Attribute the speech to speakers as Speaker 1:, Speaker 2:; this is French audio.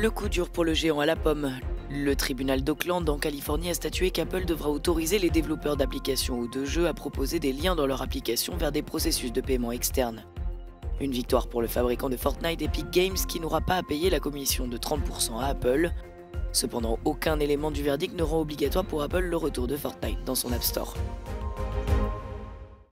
Speaker 1: Le coup dur pour le géant à la pomme. Le tribunal d'Oakland en Californie a statué qu'Apple devra autoriser les développeurs d'applications ou de jeux à proposer des liens dans leur application vers des processus de paiement externes. Une victoire pour le fabricant de Fortnite Epic Games qui n'aura pas à payer la commission de 30% à Apple. Cependant, aucun élément du verdict ne rend obligatoire pour Apple le retour de Fortnite dans son App Store.